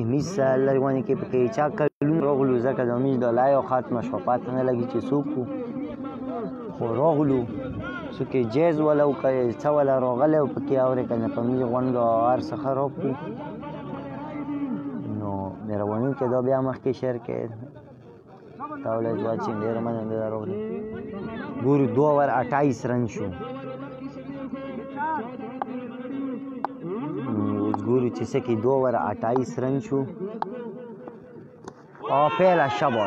امیز لري وانی کې پکې چا کلون روغلو ځکه د امیز د لایو خاتمه شو پات نه لګي چې څوک خو روغلو څو کې جیز ولا او کې څا ولا روغله او پکې اورې کنه په می غوند او ار څخه روغو نو مې رواني کې دا بیا مخ کې شعر کې تاوله جواد چې ډېر مننه ده روغ دي ګورو 2 اوور 28 رن شو اوس ګورو چې څه کې 2 اوور 28 رن شو او پهلا شبه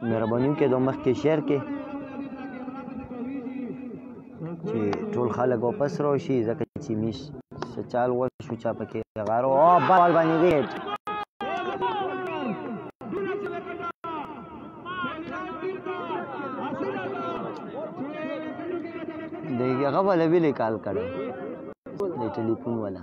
مهرباني وکړئ دا مخکې شیر کړئ چې ټول خلک واپس راشي ځکه چې میش څه چال وشو چا پکې غارو او بال باندې ویټ د هغه ولا ویلې کال کړو د ټلیفون ولا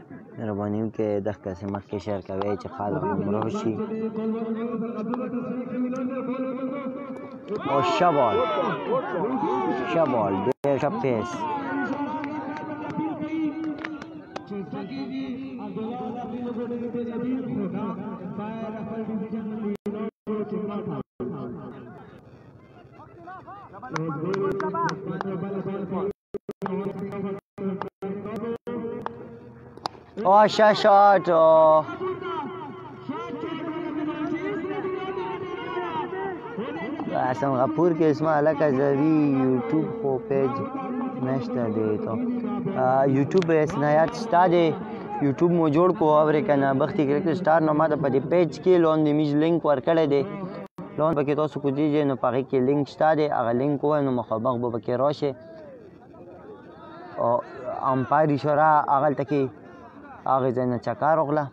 مهرباني وکړئ دغسې مخکې شیر کوئ چې خلک ګمراه شي او ښه بال ښه بال ډېر ښه پیس Thank you. Oh, shot, shot. Oh. اسم غفور کې اسما علاقه زوی یوټیوب خو پیج نشته دی ته یوټیوب اس نه یاد شته دی یوټیوب مو جوړ کو او رې کنه بختی کرکټ سٹار نو ما ته په دې پیج کې لون دی میج لینک ورکړی دی لون پکې تاسو کو دیږي نو پاره کې لینک شته دی هغه لینک وای نو مخابخ به پکې راشه او امپایری شورا هغه تکي هغه ځنه چکار وغلا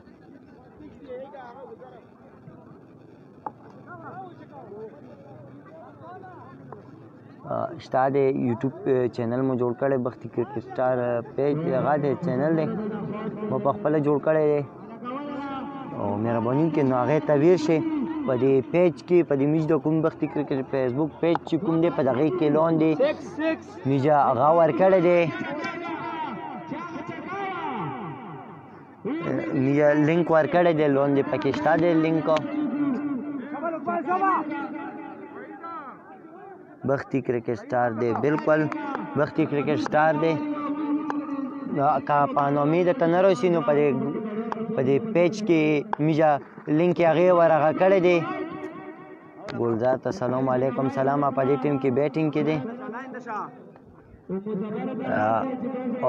شته دی یوټیوب چینل مو جوړ کړی بختی کرکټ سټار پیج هغه دی چینل دی مو په خپل جوړ کړی دی او مهرباني کې نو هغه ته ویر شي په دې پیج کې په دې میج د کوم بختی کرکټ فیسبوک پیج چې کوم دی په دغه کې لون دی میجا هغه ور کړی دی لینک ورکړی دی لون دی پکې شته دی لینک بختی کرکټ سٹار دی بالکل بختی کرکټ سٹار دی کا پانومی د تنرو سینو په دې په دې پیج کې میجا لینک هغه ورغه کړی دی ګلزار ته سلام علیکم سلام په دې ټیم کې بیټینګ کې دی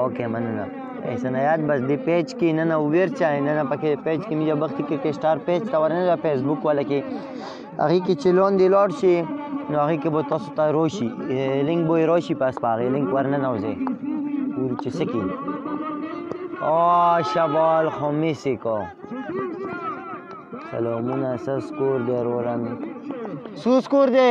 اوکې مننه ایسن یاد بس دی پیج کې نه نه ویر چا نه نه پکې پیج کې مې بخت کې کې سٹار پیج تا ورنه د فیسبوک ولا کې هغه کې چلون دی لوړ شي نو هغه کې به تاسو ته روشي لینک به روشي پاس پاره لینک ورنه نه وځي ور چې سکی او شبال خمیسی کو سلامونه سس کور دی ورورم سوس کور دی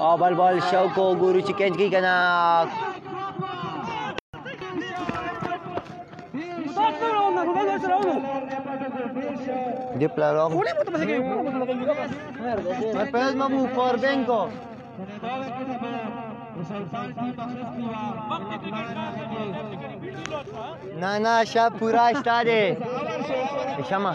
او بل بال شوق او ګورو چې کینچ کی کنه دې پلار او کوړې مت پسې کې مې پېز ما بو پاور بینک کو نه نه شب پورا اشتا دې شمه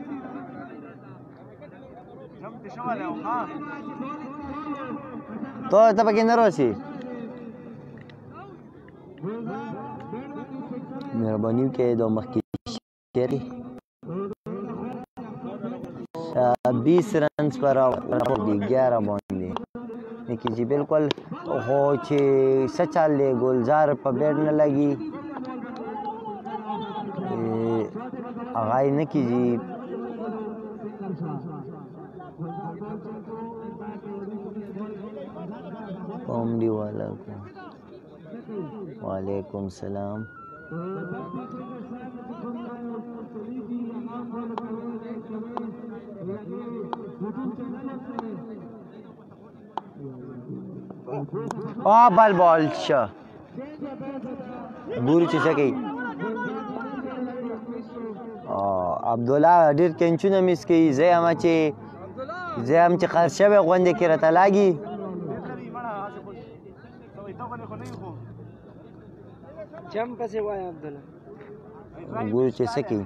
تو ته پکې نه راشي مهرباني وکړئ د مخکې شعر بیس رنس پر راپور دی گیارہ باندې نه کیږي بالکل خو چې څه چال دی ګلزار په بیټ نه لګي هغه یې نه کیږي کوم دی والا وعلیکم سلام Thank you. او بل بال شه ګوري چې څه کوي عبد الله ډیر ټینشونه مس کوي زه هم چې زه هم چې خرڅ شوی غونډه کې راته لاګي چم پسې وای عبد الله ګوري چې څه کوي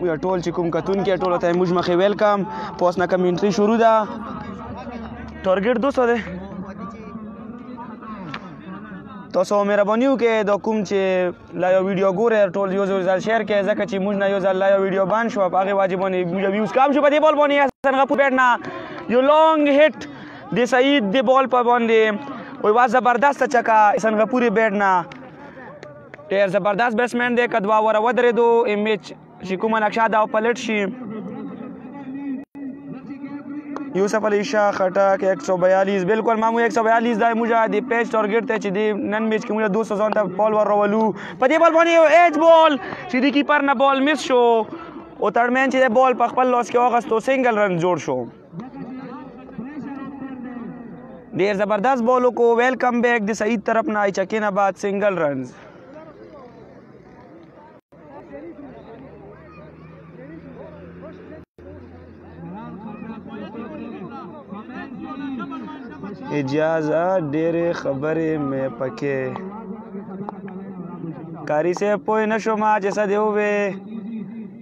وی ټول چې کوم کتون کې ټول ته موږ مخې ویلکم پوس نه کمنټري شروع ده ټارګټ 200 ده تاسو مهرباني وکړئ د کوم چې لا یو ویډیو ګوره ټول یو ځل شیر کړئ ځکه چې موږ نه یو ځل لا یو ویډیو بان شو هغه واجب باندې ویوز کم شو په دې بال باندې حسن غپور بیټ نه یو لانګ هټ د سعید د بال په باندې وای وا زبردست چکا حسن غپور بیټ نه ډیر زبردست بیټسمن دی کدوا ور ودرېدو امیج چې کومه نقشه دا پلټ شي یوسف علی شاه خټک 142 بالکل مامو 142 دای موږ د پیچ ټارګټ ته چې دی نن میچ کې موږ 200 ځان ته بال ور ورولو په دې بال باندې یو ایج بال چې د کیپر نه بال مس شو او ترمن چې د بال په خپل لاس کې واغستو سنگل رن جوړ شو ډیر زبردست بولو کو ویلکم بیک د سعید طرف نه چکینه بعد سنگل رنز اجازه ډېرې خبرې مې پکې قاری صاحب پوه نه شوم چې څه دی ووې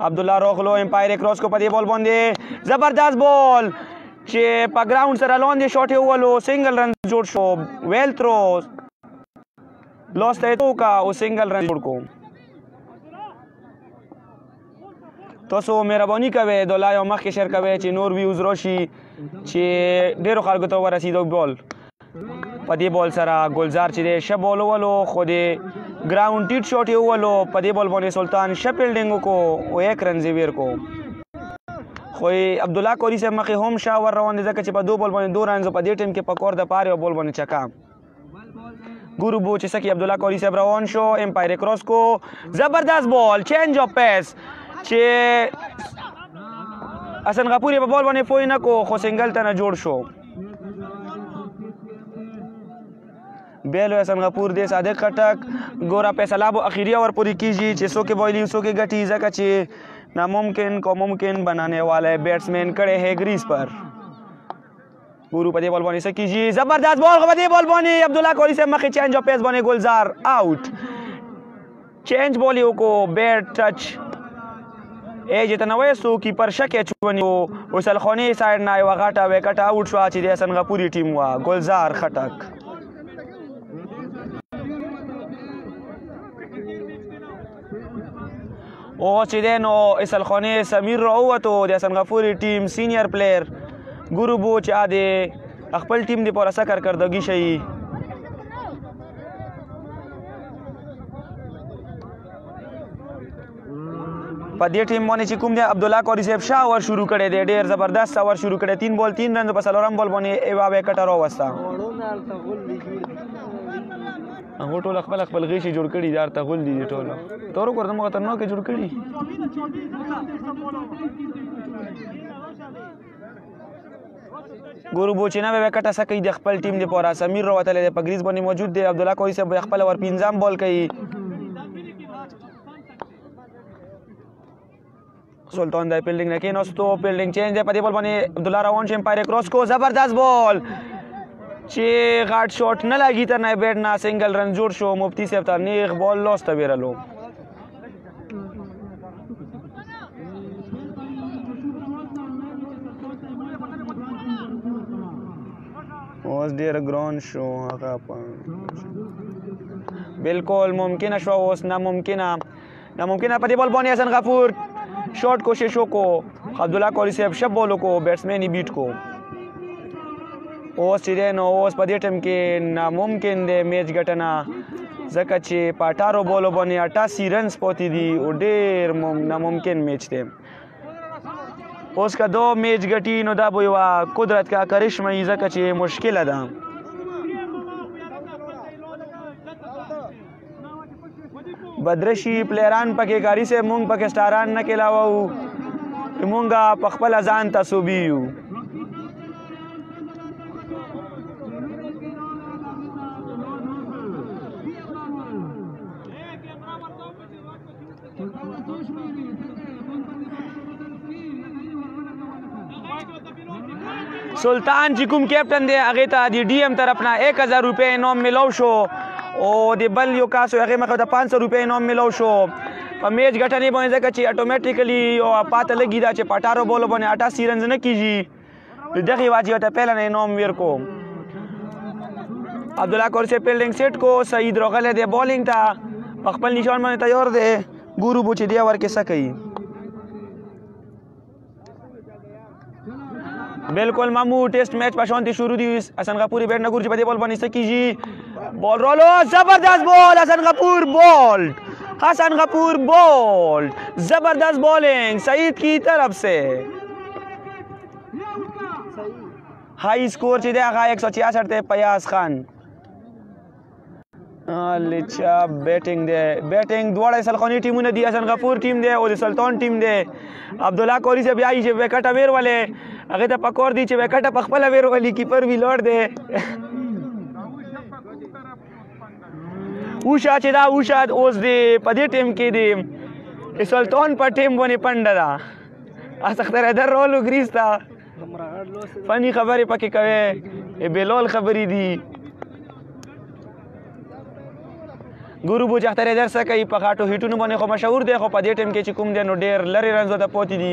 عبد الله روغلو امپایر کراس کو په دې بول باندې زبردست بول چې په ګراوند سره لاندې شاټ یې وولو سنگل رن جوړ شو ویل ترو لوس ته یې وکړه او سنګل رن جوړ کو تاسو مهرباني کوئ د لا یو مخکې شیر کوئ چې نور ویوز راشي چې ډېرو خلکو ته ورسېدو بول په دې بول سره ګلزار چې دی ښه بول وولو خو دی ګراوند ټیټ شوټ یې وولو په دې بول باندې سلطان ښه فیلډینګ وکړو او یک رن یې ویر کو خو عبدالله کوري صاحب مخې هم شا ور روان دی ځکه چې په دو بول باندې دو رنز په دې ټیم کې په کور د پاره یو بول باندې چکا ګورو بو چې سکی عبدالله کوري صاحب روان شو امپایر کراس کو زبردست بول چینج اف پیس چې حسن غپوري په بول باندې پوی نه کو خو سنگل ته نه جوړ شو بیلو حسن غفور دی صادق خټک ګوره فیصله به اخیری اور پوری کیږي چې څوک بولی څوک ګټي ځکه چې ناممکن کو ممکن بنانے والے بیٹسمین کړه ہے گریز پر ګورو په دې بال باندې څه کیږي زبردست بال په دې بال باندې عبد الله کولی سه مخې چینج او پیس باندې ګلزار آوټ چینج بول یو کو بیټ ټچ ای چې تنوې سو کی پر شک چونیو او سلخونی سایډ نه یو غټه وکټ اوټ شو چې د سنغاپوري ټیم وا ګلزار خټک او چې دینو اسلخونی سمیر راوته د سنغاپوري ټیم سینیئر پلیئر ګورو بو چې ا دې خپل ټیم دی پر سکر کردګی شي په دې ټیم باندې چې کوم دی عبد الله قاری صاحب شاه ور شروع کړي دی ډیر زبردست ور شروع کړي تین بول تین رن په سلورم بول باندې ایوا وکټ را وستا هغه ټول خپل خپل غیشي جوړ کړي دار ته غول دي ټول تور کور دمو ته نو کې جوړ کړي ګورو بوچینا به وکټه سکی د خپل ټیم دی پورا سمیر روتل دی په گریز باندې موجود دی عبد الله کوي سه خپل ور پینځام بول کوي سلطان د فیلډینګ نه کینو ستو فیلډینګ چینج دی په دې بول باندې عبد الله روان شي پایره کراس کو زبردست بول چې غاټ شاټ نه لګی تر نه بیټ نه سنگل رن جوړ شو مفتی صاحب تر نیغ بول لوس ته ویرلو اوس ډیر ګران شو هغه په بالکل ممکنه شو اوس ناممکنه ناممکنه په دې بل باندې حسن غفور شارټ کوشش وکړو عبدالله کولی صاحب ښه بول وکړو بیټسمین یې بیټ کړو اوس چې دی نو اوس په دې ټایم کې ناممکن دی میچ ګټنه ځکه چې په اټارو بولو باندې اټاسي رنز پاتې دي او ډېر ناممکن میچ دی اوس که دو میچ ګټي نو دا به یوه قدرت کا کرشمه یي ځکه چې مشکله ده بدرشي پلیران پکې کاری سه مونږ پکې سټاران نه کلاوو مونږه په خپل ځان تاسو بیو سلطان چې کوم کیپټن دی هغه ته د ډي ایم طرف نه 1000 روپے نوم ملو شو او د بل یو کاسو هغه مخه ته 500 روپے نوم ملو شو په میچ ګټنې باندې ځکه چې اتوماتیکلی او پاته لګی دا چې پټارو بولو باندې 88 رنز نه کیږي د دغه واجی ته پهل نه نوم ویر کو عبد الله کورسه فیلډینګ سیټ کو سعید روغله دی بولینګ ته خپل نشان باندې تیار دی ګورو بو چې دی ورکه سکی بالکل مامو ټیسټ میچ په شانتي شروع دی حسن غپوري بیټ نه ګور چې په دې بال باندې سکیږي بال رولو زبردست بال حسن غپور بال حسن غپور بال زبردست بولینګ سعید کی طرف سے های سکور چې دی هغه 166 دی پیاز خان لچا بیټینګ دی بیټینګ دواړه سلخونی ټیمونه دي حسن غفور ټیم دی او د سلطان ټیم دی عبد الله کولی چې بیا یې چې وکټ ویر ولې هغه ته پکور دی چې وکټ په خپل ویر ولې کیپر وی لوړ دی اوشا چې دا اوشا اوس دی په دې ټیم کې دی سلطان په ټیم باندې پنده ده اسختر در رولو ګریس تا فنی خبرې پکې کوي بلول خبرې دي ګورو بوجختر در سکه په غاټو هټونو باندې خو مشهور دی خو په دې ټیم کې چې کوم دی نو ډیر لری رنځ ته پوتی دي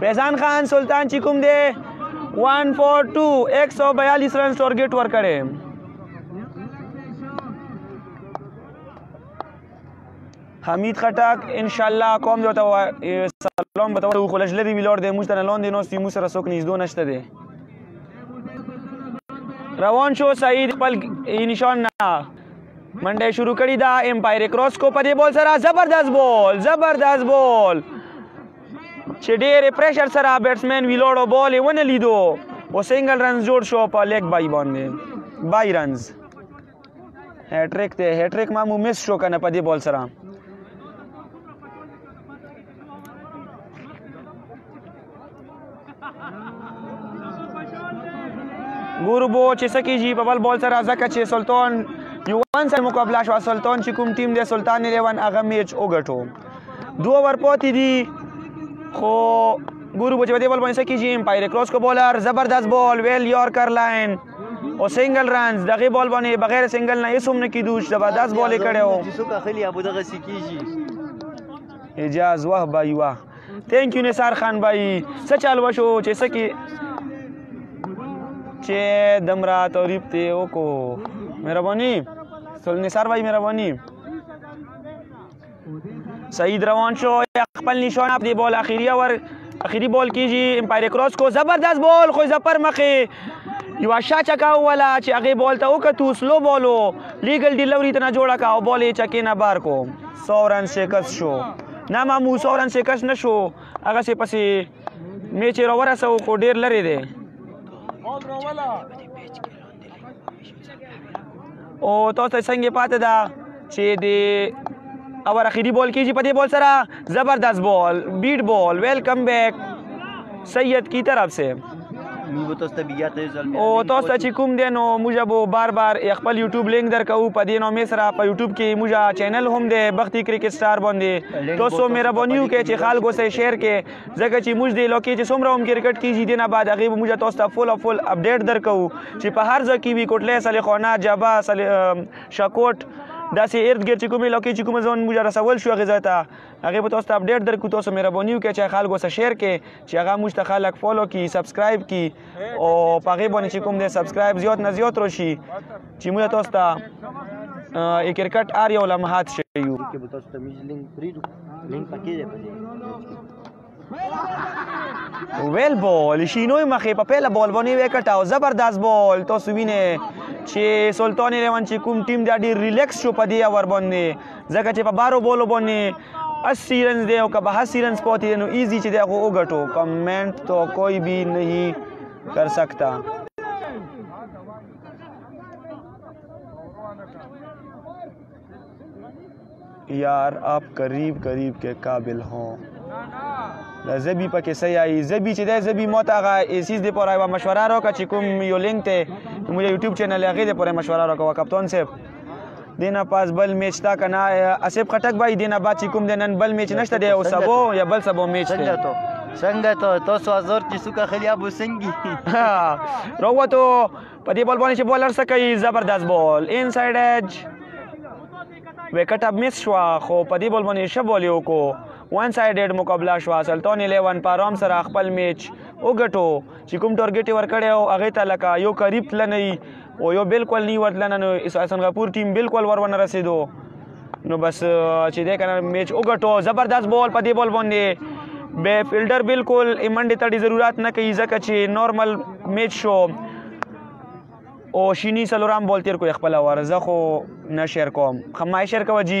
فیضان خان سلطان چې کوم دی 142 142 رنز ټارګټ ورکړي حمید خټک ان شاء الله کوم جو ته سلام به ته خلج لري ویلور د موږ تر لاندې نو سیمو سره څوک نږدې نشته دی روان شو سعید خپل نشان نه منډه شروع کړې ده امپایر کراس کو په دې بول سره زبردست بول زبردست بول چې ډېر پریشر سره بیټسمن ویلوړو بول یې ونه لیدو او سنگل رنز جوړ شو په لیګ بای باندې بای رنز هټریک ته هټریک ما مو مس شو کنه په دې بول سره ګورو بو چې څه کیږي په بل بول سره ځکه چې سلطان یو وان سره مقابله شو سلطان چې کوم ټیم دی سلطان 11 هغه میچ وګټو دوه ور پاتې دي خو ګورو بو چې په دې بول باندې څه کیږي امپایر کروس کو بولر زبردست بول ویل یارکر لاین او سنگل رانز دغه بول باندې بغیر سنگل نه هیڅ هم نه کیدو چې زبردست بول یې کړو چې څوک اخلي ابو دغه سکیږي اجاز واه بای واه ثانک یو نثار خان بای څه چال وشو چې سکی چې دمرا تعریف ته وکو مهرباني سول نثار بای مهرباني سعید روان شو خپل نشان اپ دی بول اخیری ور اخیری بول کیږي امپایر کراس کو زبردست بول خو زپر مخه یو شا چکا ولا چې هغه بول ته وکتو سلو بولو لیګل ډیلیوری ته نه جوړه کا او بولې چکه نه بار کو سورن شکست شو نه ما مو سورن شکست نشو هغه سي پسې می چې راوره سو خو ډیر لري دی او تاسو څنګه پاتې ده چې د او اخیری بول کیږي په دې بول سره زبردست بول بیټ بول ویلکم بیک سید کی طرف سے موږ تاسو ته بیا ته ځل او تاسو چې کوم دی نو موږ به بار بار خپل یوټیوب لینک درکو په دې نوم سره په یوټیوب کې موږ چینل هم دی بختی کرکټ سٹار باندې تاسو مهرباني وکړئ چې خلکو سره شیر کړئ ځکه چې موږ دې لوکي چې څومره هم کرکټ کیږي دینه بعد هغه موږ تاسو ته فول فول اپډیټ درکو چې په هر ځای کې وی کوټله صالح خانه جبا صالح شکوټ داسې ارد ګرد چې کومې لوکي چې کوم ځون موږ رسول شو هغه ځای ته هغه به تاسو ته اپډیټ درکو تاسو مهرباني وکړئ چې خلکو سره شیر کړئ چې هغه موږ ته خلک فالو کی سبسکرایب کی او پغه باندې چې کوم دې سبسکرایب زیات نه زیات راشي چې موږ تاسو ته ای کرکټ ار یو لمحات شي یو کې به تاسو ته میز لینک پریدو لینک پکې دی ویل بول شینوی مخې په پیله بول باندې وکټ او زبردست بول تاسو وینئ چې سلطان روان چې کوم ټیم دا ډیر ریلیکس شو په دې اور باندې ځکه چې په بارو بولو باندې اسی رنز دی او که به هسی رنز پاتې دی نو ایزی چې دی خو وګټو کمنټ تو کوئی بھی نہیں کر سکتا یار آپ قریب قریب کے قابل ہوں د زبی په کې سي آی زبی چې د زبی مو ته غا ایسیز دی پر مشوره راکړه چې کوم یو لینک ته مو یوټیوب چینل هغه دی پر مشوره راکړه کپتان صاحب دینا پاس بل میچ تا کنه اسیب خټک بای دینا با چې کوم دنن بل میچ نشته دی او سبو یا بل سبو میچ دی څنګه ته څنګه ته تاسو ازور چې سوکا خلی ابو سنگي روته په دې بال باندې چې بولر سکه زبردست بال ان سایډ اج وکټ اب مس شو خو په دې بال باندې شبولې وکړو وان سایډډ مقابله شو سلطان 11 پارام سره خپل میچ وګټو چې کوم ټارګټ ورکړی او هغه ته لکه یو قریب تل نه او یو بالکل نی ورتلنه نو احسان غفور ټیم بالکل ور ونه رسیدو نو بس چې دا کنه میچ وګټو زبردست بول په دې بول باندې به فیلډر بالکل ایمنډ ته ډی ضرورت نه کوي ځکه چې نارمل میچ شو او شینی سلورام بول تیر کو خپل ورزه خو نه شیر کوم خمای شیر کوي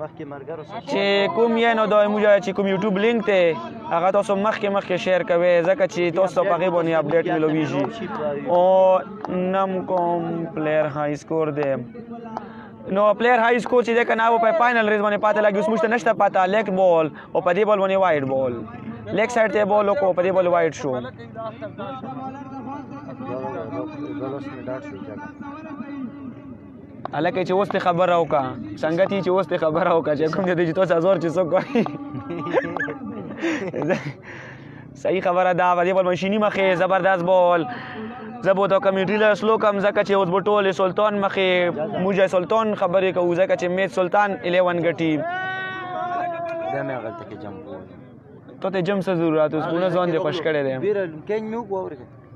مخکې مرګرو سره چې کوم یې نو دوی موږ چې کوم یوټیوب لینک ته هغه تاسو مخکې مخکې شیر کوي ځکه چې تاسو په هغه باندې اپډیټ ملويږي او نم کوم پلیئر های سکور دی نو پلیئر های سکور چې ده کنه او په فائنل ریز باندې پاته لګي اوس مشته نشته پاته لیک بال او په دې بال باندې وایډ بال لیک سایډ ته بال او په دې بال وایډ شو الکه چې اوس ته خبره وکا څنګه تی چې اوس ته خبره وکا چې کوم دې چې تاسو زور چې څوک وایي صحیح خبره دا و دې بول ماشيني مخه زبردست بول زبو ته کمیټی له سلو کم زکه چې اوس بټول سلطان مخه موجه سلطان خبرې کوو زکه چې میت سلطان 11 غټي دا مې غلطه کې جمع کوو ته جم څه ضرورت اوس ګونه ځان دې خوش کړي دي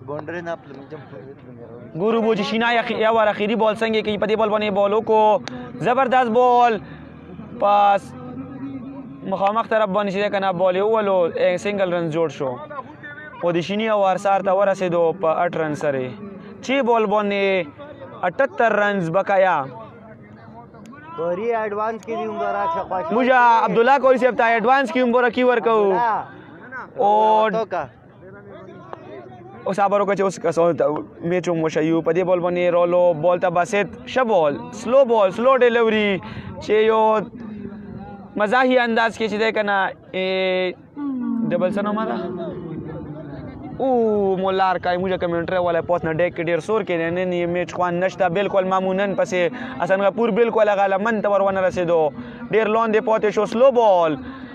باونډري نه خپل منځم ګورو بو چې شینا یا ور اخیری بال څنګه کوي په دې بال باندې بالو کو زبردست بال پاس مخامخ طرف باندې چې کنه بال اولو سنگل رن جوړ شو او د شینی او ارسار ته ورسېدو په 8 رن سره چې بال باندې 78 رنز بقایا بری ایڈوانس کی دی عمر راکشه خوښه مجا عبد الله کوئی صاحب ته ایڈوانس کی عمر کی ورکو او اوس خبرو کې اوس کسو میچ مو شيو په دې بول باندې رولو بول ته باسط شبول سلو بول سلو ډیلیوري چې یو مزاحي انداز کې چې ده کنه ډبل سنو ما ده او مولار کای موږ کمنټر ولا پوت نه ډیک ډیر سور کې نه نه میچ خوان نشته بالکل مامونن پسې حسن غپور بالکل غلمن تور ونه رسیدو ډیر لون دی پوت شو سلو بول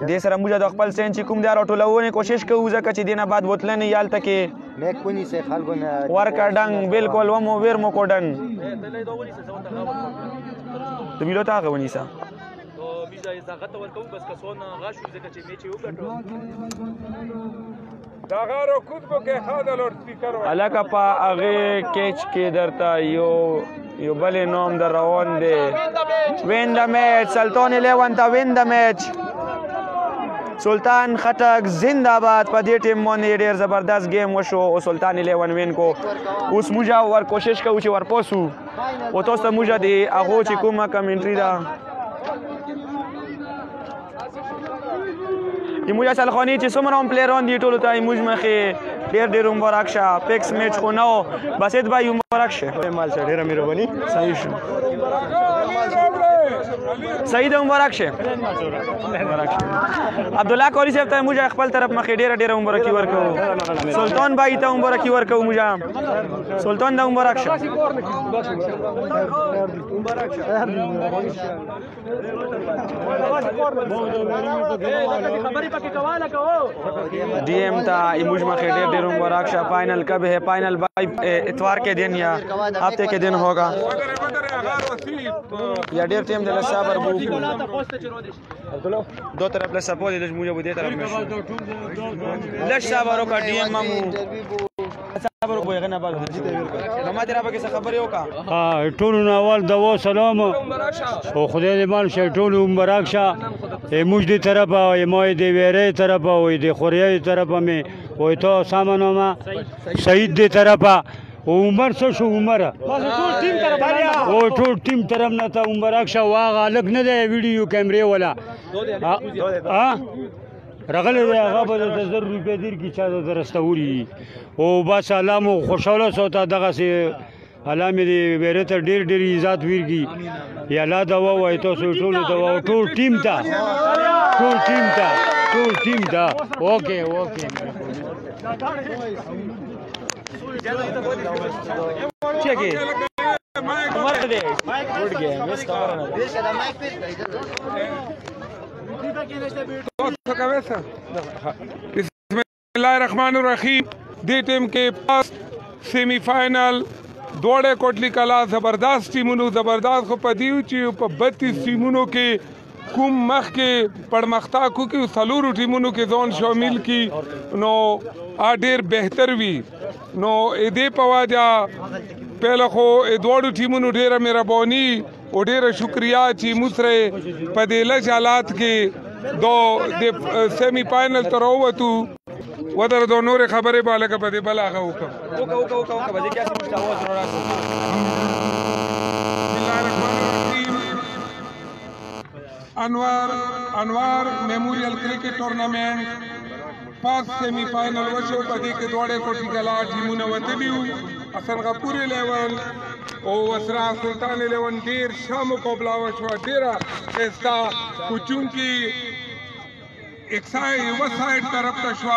دې سره موږ د خپل سین چې کوم دی راټولونې کوشش کوو ځکه چې دینه بعد بوتلنې یالته کې مې کونی سه خلکو نه ورکا ډنګ بالکل و مو ویر مو کوډن ته ميلو تا غونی سه ویزه یې زغه ته ورکو بس کسونه غاښو ځکه چې مې چې وګټو داغه رکود کو کې ښه د لوډ سپیکر وای الکه په هغه کیچ کې درته یو یو بل نوم در روان دی وین د میچ سلطان 11 ته وین د میچ سلطان خټک زنده باد په دې ټیم باندې ډیر زبردست گیم وشو او سلطان 11 وین کو اوس موږ ور کوشش کوو چې ورپوسو او تاسو موږ دې هغه چې کومه کمنټري ده ایموجا سلخانی چې څومره هم پلیران دي ټولو ته ایموج مخې ډېر ډېر مبارک شه پیکس میچ خو نه و بسید بای مبارک شه مال شه ډېره مهرباني صحیح شو سعید مبارک شه مبارک شه عبد الله کوری صاحب ته موږ خپل طرف مخې ډېر ډېر مبارکي ورکو سلطان بای ته مبارکي ورکو موږ سلطان د مبارک شه مبارک شه D M تا ایموج مخه ډېر ډېر مبارک شه فائنل کب ہے فائنل بای اتوار کې دن یا هفته کې دن ہوگا یا ډېر ټیم د لسا بر بو دو طرف لسا په دې لږ موجه بده طرف لږ شابه روکا ډي ایم مو صبر وکړئ غنه بعد ما دې را پکې څه خبرې وکا ټول نو اول د و سلام او خدای دې مان شه ټول مبارک شه موږ دې طرف او ما دې ویرې طرف او دې خوریا طرف مې وې ته سامانو ما شهید دې طرف عمر څه شو عمر او ټول ټیم طرف نه ته عمر اکشه واغه الګ نه دی ویډیو کیمرې ولا ها رغله دی هغه به د زر روپې دیر کی چا د درستوري او با سلام او خوشاله سوتا دغه سي الله مې دې ویره ته ډېر ډېر عزت ورګي یا الله دوا وای تاسو ټول دوا ټول ټیم ته ټول ټیم ته ټول ټیم ته اوکې اوکې چګي مرګ دې ګډ ګیم وستا ورنه دې شدا مایک پیټ بسم الله الرحمن الرحیم دې ټیم کې پاس سیمی فائنل دوړې کوټلی کلا زبردست ټیمونو زبردست خو پدیو چې په 32 ټیمونو کې کوم مخ کې پرمختګ کوي او څلورو ټیمونو کې ځون شامل کی نو ا ډیر بهتر وي نو اې دې پواجا پهله خو اې دوړو ټیمونو ډیره مهرباني او ډیره شکریا چې موږ سره په دې لږ حالات کې دو د سیمی فائنل تر ووتو ودر دو نور خبرې به لکه په دې بل هغه وکم وکم وکم وکم وکم به دې کې څه مشتاو سره راځو بسم الله الرحمن الرحیم انوار انوار میموریل کرکټ ټورنمنټ پاس سیمی فائنل وشو په دې کې دوړې کوټي کلا ټیمونه وتلیو حسن غپور لیول او وسرا سلطان لیون ډیر ښه مقابله وشو ډیره ایستا کوچونکي اکسای یو سایډ طرف ته شو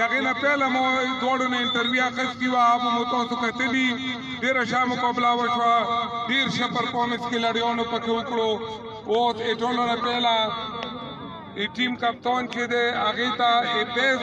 یغه نه پهله مو دوړو نه انټرویو اخیستی و اب مو تاسو کتلی ډیر ښه مقابله وشو ډیر ښه پرفارمنس کې لړیونو پکې وکړو او اټولو نه پهله ای ټیم کپتان چې دی هغه ته ای بیس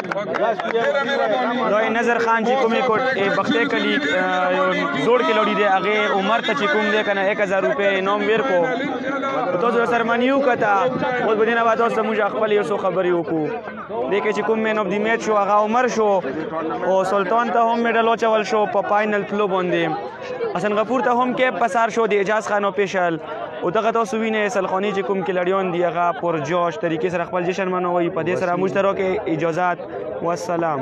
دوی نظر خان چې کومې کوټ بخته کلی جوړ کې لوري دی هغه عمر ته چې کوم دی کنه 1000 روپے نوم ور کو تاسو سره منیو کته اوس به نه واتو سمو خپل یو څو خبرې وکړو دې کې چې کوم مین اف دی میچ شو هغه عمر شو او سلطان ته هم میډل وچول شو په فائنل تلو باندې حسن غفور ته هم کې پسار شو د اجاز خان او پیشل او دغه تاسو وینئ سلخانی چې کوم کلړیون دی هغه پر جوش طریقې سره خپل جشن منوي په دې سره موږ ته راکې اجازه والسلام